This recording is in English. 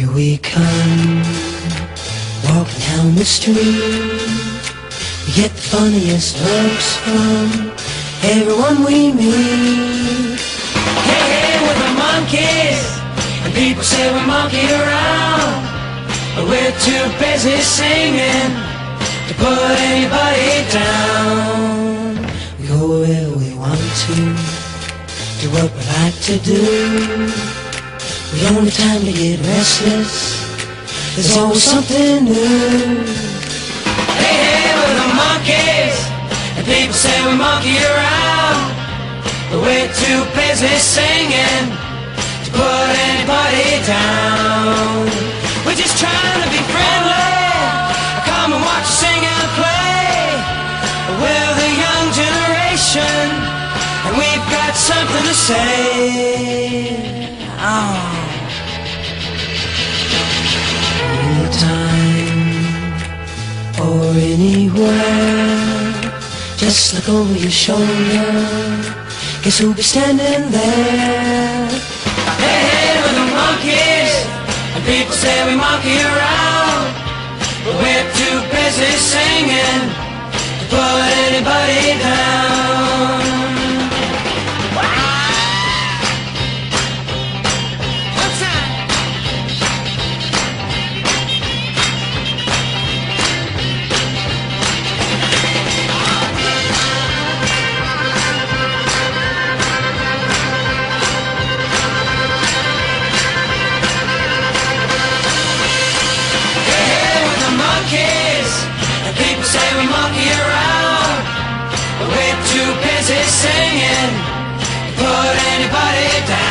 Here we come, walking down the street. We get the funniest looks from everyone we meet. Hey, hey, we're the Monkees, and people say we monkey around. But we're too busy singing to put anybody down. We go where we want to, do what we like to do. The only time to get restless, there's always something new. Hey, hey, we're the Monkees, and people say we monkey around. But we're too busy singing to put anybody down. We're just trying to be friendly. Come and watch us sing and play. We're the young generation, and we've got something to say. Oh. Or anywhere, just look over your shoulder. Guess who'll be standing there? Hey, hey, we're the Monkees, and people say we monkey around, but we're too busy singing to put anybody down. singing. Put anybody down.